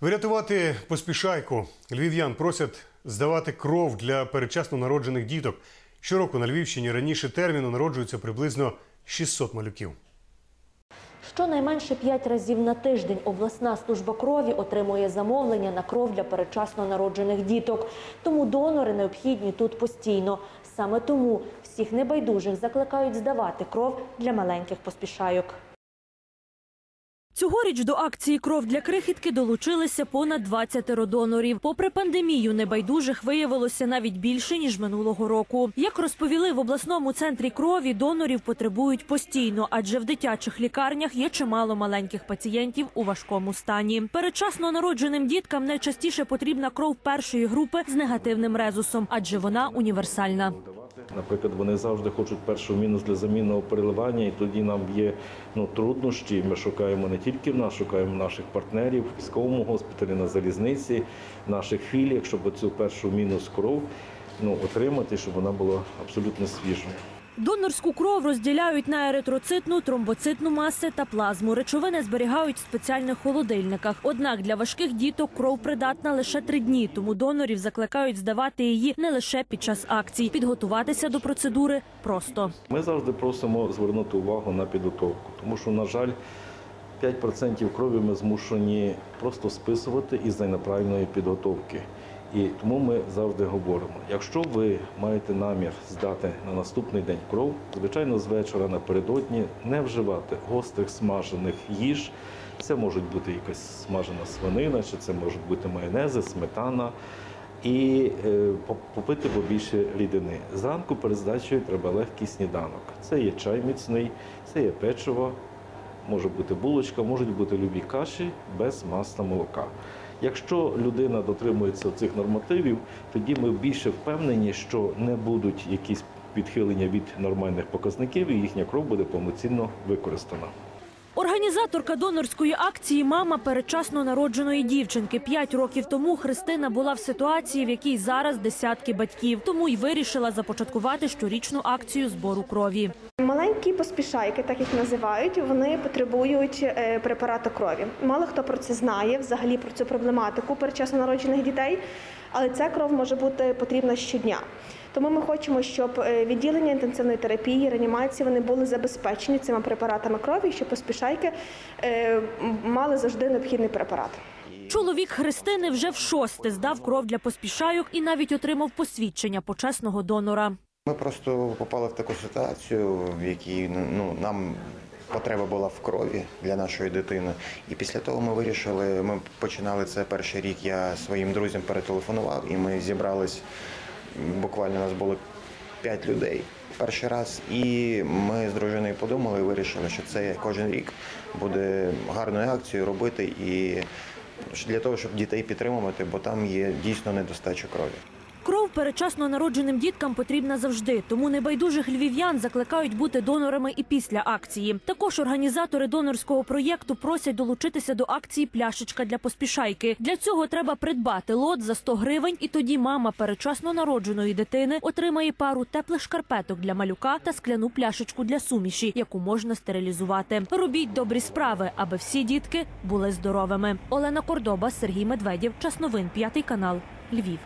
Врятувати поспішайку. Львів'ян просять здавати кров для передчасно народжених діток. Щороку на Львівщині раніше терміну народжується приблизно 600 малюків. Щонайменше п'ять разів на тиждень обласна служба крові отримує замовлення на кров для передчасно народжених діток. Тому донори необхідні тут постійно. Саме тому всіх небайдужих закликають здавати кров для маленьких поспішайок. Цьогоріч до акції Кров для крихітки долучилися понад 20 донорів. Попри пандемію, небайдужих виявилося навіть більше ніж минулого року. Як розповіли в обласному центрі крові, донорів потребують постійно, адже в дитячих лікарнях є чимало маленьких пацієнтів у важкому стані. Передчасно народженим діткам найчастіше потрібна кров першої групи з негативним резусом, адже вона універсальна. Наприклад, вони завжди хочуть першу мінус для замінного переливання, і тоді нам є ну, труднощі. Ми шукаємо не тільки в нас, шукаємо наших партнерів в військовому госпіталі, на залізниці, в наших філіях, щоб цю першу мінус кров ну, отримати, щоб вона була абсолютно свіжою. Донорську кров розділяють на еритроцитну, тромбоцитну маси та плазму. Речовини зберігають в спеціальних холодильниках. Однак для важких діток кров придатна лише три дні, тому донорів закликають здавати її не лише під час акцій. Підготуватися до процедури просто. Ми завжди просимо звернути увагу на підготовку, тому що, на жаль, 5% крові ми змушені просто списувати із-за неправильної підготовки. І тому ми завжди говоримо: якщо ви маєте намір здати на наступний день кров, звичайно, з вечора напередодні не вживати гострих смажених їж. Це можуть бути якась смажена свинина, чи це можуть бути майонези, сметана. І е, по- попити побільше рідини. Зранку перед здачею треба легкий сніданок. Це є чай міцний, це є печиво, може бути булочка, можуть бути любі каші без масла молока. Якщо людина дотримується цих нормативів, тоді ми більше впевнені, що не будуть якісь підхилення від нормальних показників, і їхня кров буде повноцінно використана. Організаторка донорської акції мама передчасно народженої дівчинки. П'ять років тому Христина була в ситуації, в якій зараз десятки батьків. Тому й вирішила започаткувати щорічну акцію збору крові. Маленькі поспішайки, так їх називають, вони потребують е, препарату крові. Мало хто про це знає, взагалі про цю проблематику передчасно народжених дітей, але ця кров може бути потрібна щодня. Тому ми хочемо, щоб е, відділення інтенсивної терапії, реанімації вони були забезпечені цими препаратами крові, щоб поспішайки е, мали завжди необхідний препарат. Чоловік Христини вже в шосте здав кров для поспішайок і навіть отримав посвідчення почесного донора. Ми просто попали в таку ситуацію, в якій ну, нам потреба була в крові для нашої дитини. І після того ми вирішили, ми починали це перший рік. Я своїм друзям перетелефонував, і ми зібрались. Буквально нас було п'ять людей перший раз. І ми з дружиною подумали вирішили, що це кожен рік буде гарною акцією робити і для того, щоб дітей підтримувати, бо там є дійсно недостача крові. Передчасно народженим діткам потрібна завжди, тому небайдужих львів'ян закликають бути донорами і після акції. Також організатори донорського проєкту просять долучитися до акції Пляшечка для поспішайки. Для цього треба придбати лот за 100 гривень, і тоді мама передчасно народженої дитини отримає пару теплих шкарпеток для малюка та скляну пляшечку для суміші, яку можна стерилізувати. Робіть добрі справи, аби всі дітки були здоровими. Олена Кордоба, Сергій Медведєв, час новин, п'ятий канал, Львів.